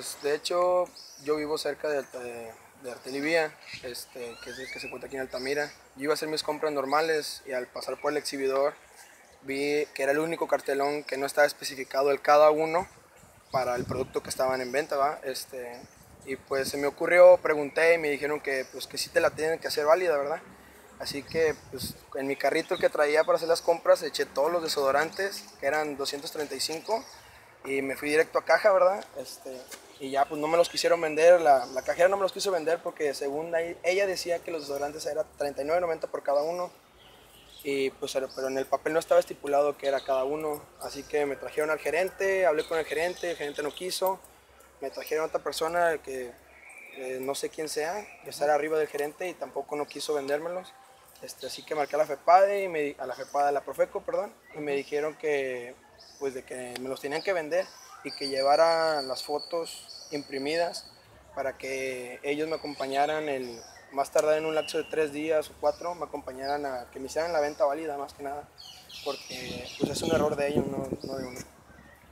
Pues de hecho yo vivo cerca de, de, de Artelivía, este, que es el que se encuentra aquí en Altamira. Yo iba a hacer mis compras normales y al pasar por el exhibidor vi que era el único cartelón que no estaba especificado el cada uno para el producto que estaban en venta, ¿va? Este, y pues se me ocurrió, pregunté y me dijeron que pues que sí te la tienen que hacer válida, ¿verdad? Así que pues en mi carrito que traía para hacer las compras eché todos los desodorantes, que eran 235, y me fui directo a caja, ¿verdad? Este, y ya pues no me los quisieron vender, la, la cajera no me los quiso vender porque según ella decía que los desodorantes eran 39.90 por cada uno y pues pero en el papel no estaba estipulado que era cada uno, así que me trajeron al gerente, hablé con el gerente, el gerente no quiso, me trajeron a otra persona que eh, no sé quién sea, que estar arriba del gerente y tampoco no quiso vendérmelos, este, así que marqué a la FEPADE, y me, a la FEPADE, a la Profeco, perdón, y me dijeron que pues de que me los tenían que vender y que llevara las fotos imprimidas para que ellos me acompañaran el, más tardar en un lapso de tres días o cuatro, me acompañaran a que me hicieran la venta válida más que nada, porque pues es un error de ellos, no, no de uno.